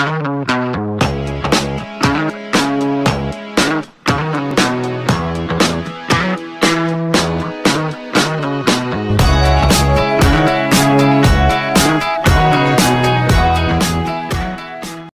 Bye.